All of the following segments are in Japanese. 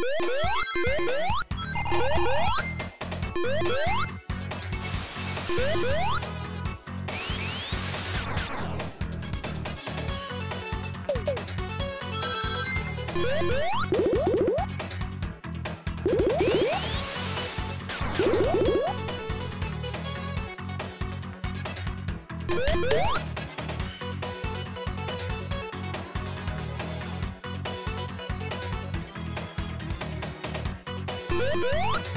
Woo! Woo!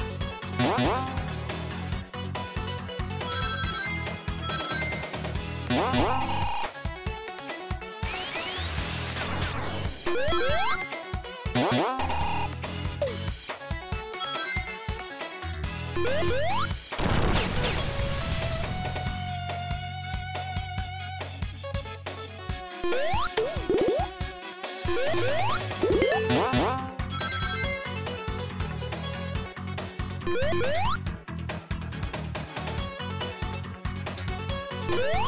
Woo!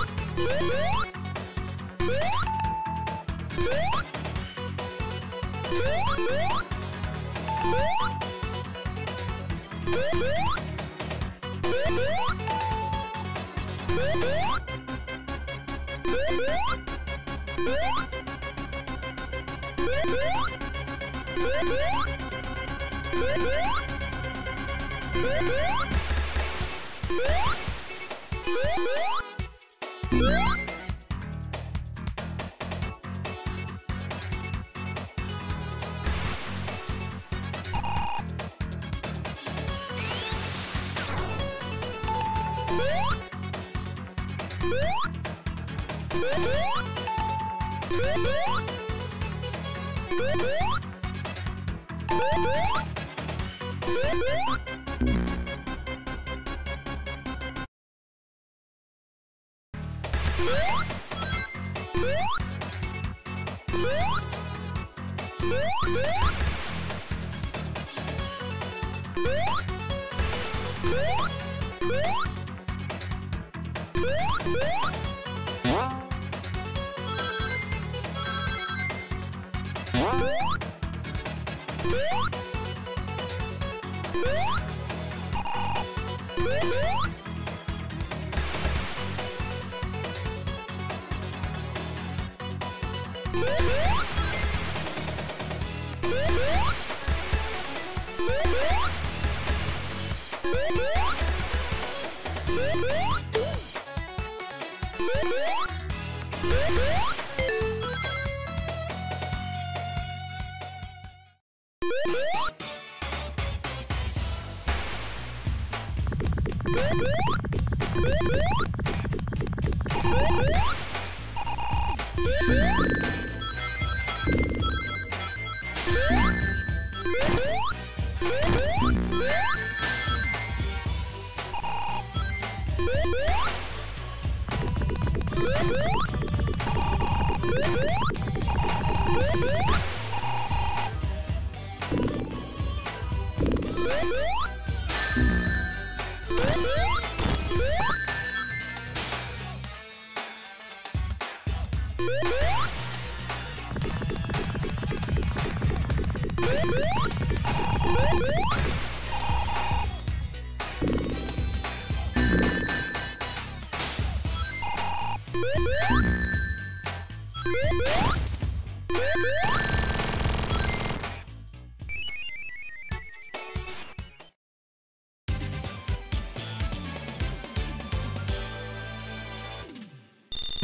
Woo! Woo! Woo! Woo!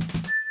you